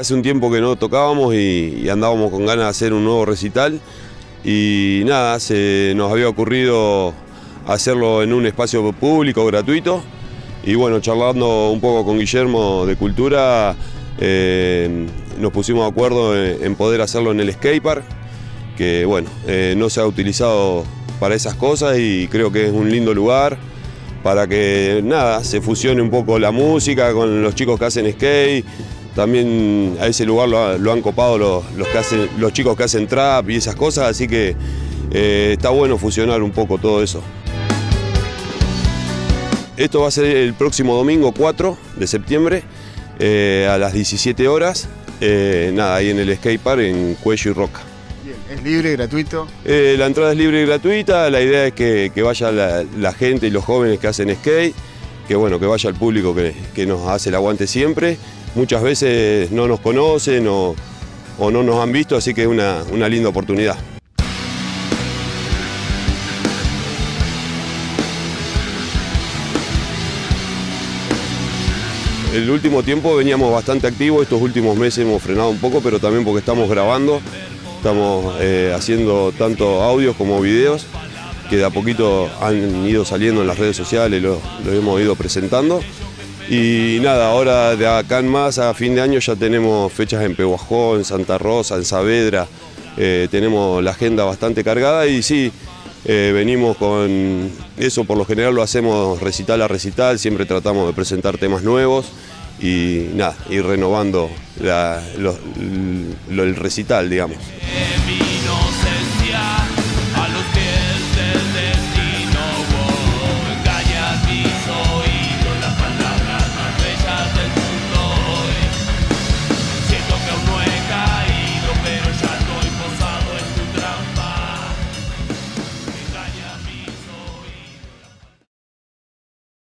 Hace un tiempo que no tocábamos y, andábamos con ganas de hacer un nuevo recital y nada, se nos había ocurrido hacerlo en un espacio público, gratuito y bueno, charlando un poco con Guillermo de Cultura, eh, nos pusimos de acuerdo en, poder hacerlo en el skatepark, que bueno, eh, no se ha utilizado para esas cosas y creo que es un lindo lugar para que nada, se fusione un poco la música con los chicos que hacen skate. También a ese lugar lo, han copado los, que hacen, los chicos que hacen trap y esas cosas, así que eh, está bueno fusionar un poco todo eso. Esto va a ser el próximo domingo 4 de septiembre eh, a las 17 horas. Eh, nada, ahí en el skatepark en Cuello y Roca. ¿Es libre, gratuito? Eh, la entrada es libre y gratuita, la idea es que, vaya la, gente y los jóvenes que hacen skate, que bueno, que vaya el público que, nos hace el aguante siempre. Muchas veces no nos conocen o, no nos han visto, así que es una linda oportunidad. El último tiempo veníamos bastante activos, estos últimos meses hemos frenado un poco, pero también porque estamos grabando, estamos eh, haciendo tanto audios como videos, que de a poquito han ido saliendo en las redes sociales, lo, hemos ido presentando. Y nada, ahora de acá en más, a fin de año ya tenemos fechas en Pehuajó, en Santa Rosa, en Saavedra, eh, tenemos la agenda bastante cargada y sí, eh, venimos con eso, por lo general lo hacemos recital a recital, siempre tratamos de presentar temas nuevos y nada, ir renovando el recital, digamos.